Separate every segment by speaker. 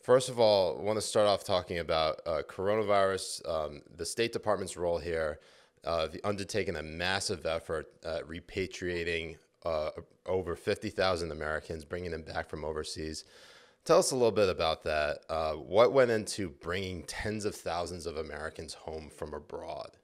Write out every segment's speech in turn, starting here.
Speaker 1: First of all, I want to start off talking about uh, coronavirus, um, the State Department's role here, uh, the undertaking a massive effort at repatriating uh, over 50,000 Americans, bringing them back from overseas. Tell us a little bit about that. Uh, what went into bringing tens of thousands of Americans home from abroad?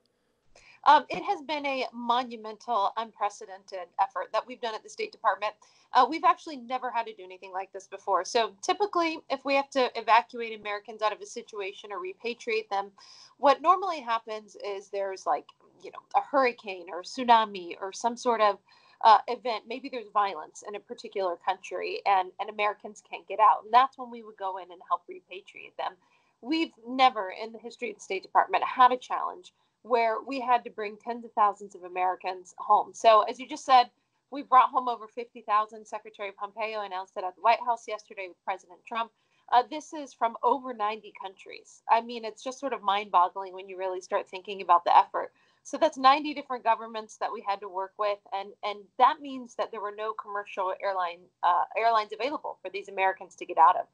Speaker 2: Um, it has been a monumental, unprecedented effort that we've done at the State Department. Uh, we've actually never had to do anything like this before. So, typically, if we have to evacuate Americans out of a situation or repatriate them, what normally happens is there's like, you know, a hurricane or a tsunami or some sort of uh, event. Maybe there's violence in a particular country and, and Americans can't get out. And that's when we would go in and help repatriate them. We've never in the history of the State Department had a challenge where we had to bring tens of thousands of Americans home. So, as you just said, we brought home over 50,000. Secretary Pompeo announced it at the White House yesterday with President Trump. Uh, this is from over 90 countries. I mean, it's just sort of mind boggling when you really start thinking about the effort. So that's 90 different governments that we had to work with, and and that means that there were no commercial airline uh, airlines available for these Americans to get out of.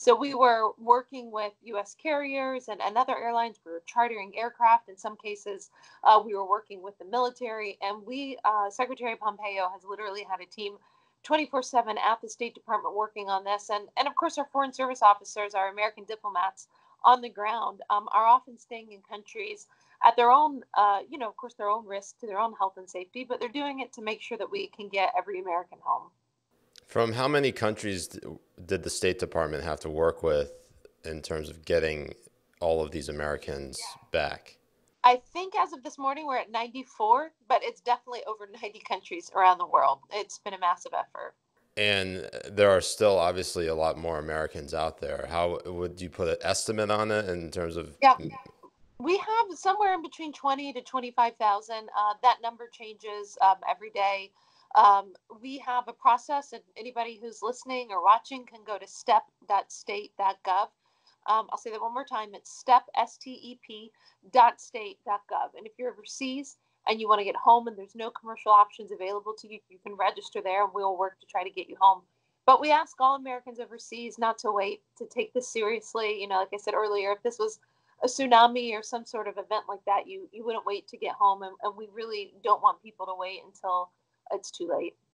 Speaker 2: So we were working with U.S. carriers and, and other airlines. We were chartering aircraft. In some cases, uh, we were working with the military. And we, uh, Secretary Pompeo has literally had a team 24/7 at the State Department working on this. And and of course, our foreign service officers, our American diplomats on the ground, um, are often staying in countries at their own, uh, you know, of course, their own risk to their own health and safety. But they're doing it to make sure that we can get every American home.
Speaker 1: From how many countries did the State Department have to work with in terms of getting all of these Americans yeah. back?
Speaker 2: I think as of this morning, we're at 94, but it's definitely over 90 countries around the world. It's been a massive effort.
Speaker 1: And there are still obviously a lot more Americans out there. How would you put an estimate on it in terms of?
Speaker 2: Yeah. We have somewhere in between 20 to 25,000. Uh, that number changes um, every day. Um, we have a process, and anybody who's listening or watching can go to step.state.gov. Um, I'll say that one more time. It's step, S-T-E-P. And if you're overseas and you want to get home and there's no commercial options available to you, you can register there and we'll work to try to get you home. But we ask all Americans overseas not to wait, to take this seriously. You know, like I said earlier, if this was a tsunami or some sort of event like that, you, you wouldn't wait to get home. And, and we really don't want people to wait until it's too late.